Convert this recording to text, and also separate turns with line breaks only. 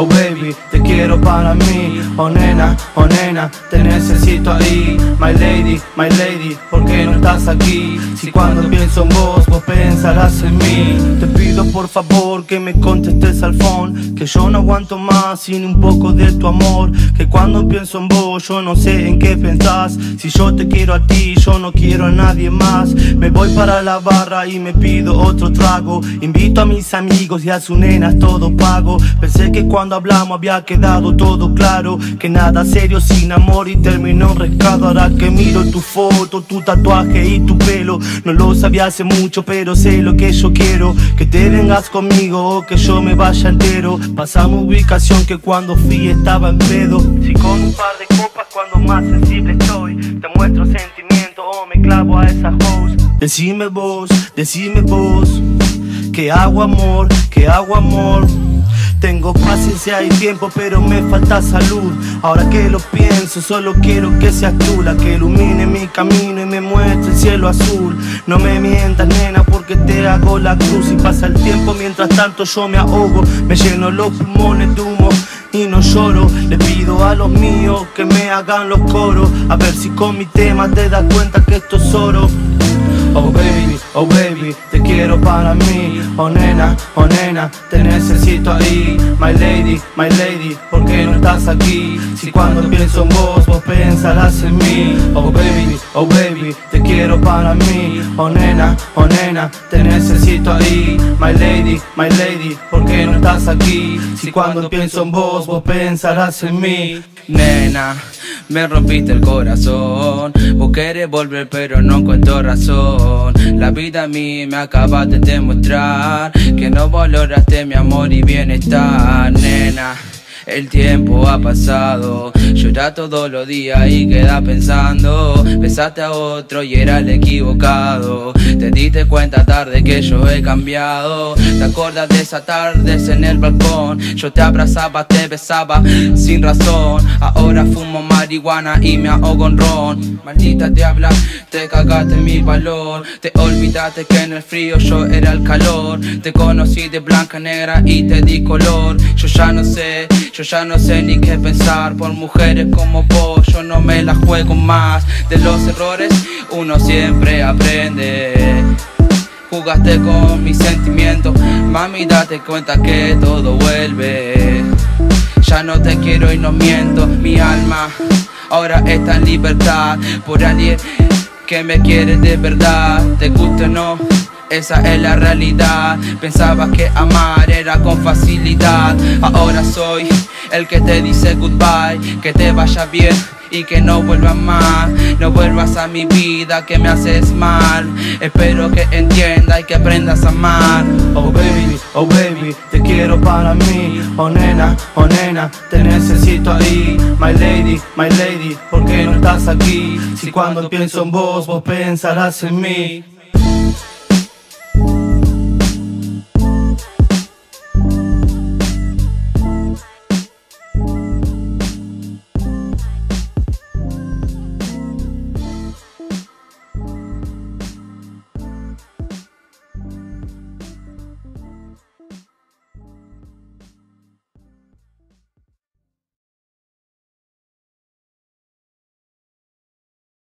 oh baby, quiero para mí. Oh nena, oh nena, te necesito ahí. My lady, my lady, ¿por qué no estás aquí? Si cuando pienso en vos, vos pensarás en mí. Te pido por favor que me contestes al que yo no aguanto más sin un poco de tu amor. Que cuando pienso en vos, yo no sé en qué pensás. Si yo te quiero a ti, yo no quiero a nadie más. Me voy para la barra y me pido otro trago. Invito a mis amigos y a sus nenas todo pago. Pensé que cuando hablamos había quedado todo claro. Que nada serio sin amor y terminó rescado. Ahora que miro tu foto, tu tatuaje y tu pelo. No lo sabía hace mucho, pero sé lo que yo quiero. Que te vengas conmigo o que yo me vaya entero. Pasamos ubicación que cuando fui estaba en pedo. Si con un par de copas cuando más sensible estoy, te muestro sentimiento o me clavo a esa host. Decime vos, decime vos, que hago amor, que hago amor. Tengo paciencia y tiempo, pero me falta salud. Ahora que lo pienso, solo quiero que seas tú la que ilumine mi camino y me muestre el cielo azul. No me mientas, nena, porque te hago la cruz y pasa el tiempo. Mientras tanto, yo me ahogo, me lleno los pulmones de humo y no lloro. Le pido a los míos que me hagan los coros. A ver si con mi tema te das cuenta que esto es oro. Oh baby, oh baby, te quiero para mí. Oh nena, oh nena, te necesito ahí. My lady, my lady, ¿por qué no estás aquí? Si cuando pienso en vos, vos pensarás en mí. Oh baby, oh baby, te quiero para mí. Oh nena, oh nena, te necesito ahí. My lady, my lady, ¿por qué no estás aquí? Si cuando pienso en vos, vos pensarás en mí.
Nena, me rompiste el corazón. Vos querés volver, pero no encuentro razón. La vida a mí me acaba de demostrar que no valoraste mi amor y bienestar, nena. El tiempo ha pasado, llora todos los días y queda pensando. Besaste a otro y era el equivocado. Te diste cuenta tarde que yo he cambiado. Te acuerdas de esa tarde en el balcón. Yo te abrazaba, te besaba sin razón. Ahora fumo marihuana y me ahogo en ron. Maldita diabla, te cagaste mi valor. Te olvidaste que en el frío yo era el calor. Te conocí de blanca, negra y te di color. Yo ya no sé. Yo ya no sé ni qué pensar por mujeres como vos, yo no me la juego más. De los errores uno siempre aprende. Jugaste con mis sentimientos, mami date cuenta que todo vuelve. Ya no te quiero y no miento, mi alma ahora está en libertad por alguien que me quiere de verdad, te gusta o no esa es la realidad. Pensaba que amar era con facilidad. Ahora soy el que te dice goodbye, que te vaya bien y que no vuelvas más. No vuelvas a mi vida que me haces mal. Espero que entiendas y que aprendas a amar.
Oh oh baby, te quiero para mí. Oh nena, oh nena, te necesito ahí. My lady, my lady, ¿por qué no estás aquí? Si cuando pienso en vos, vos pensarás en mí.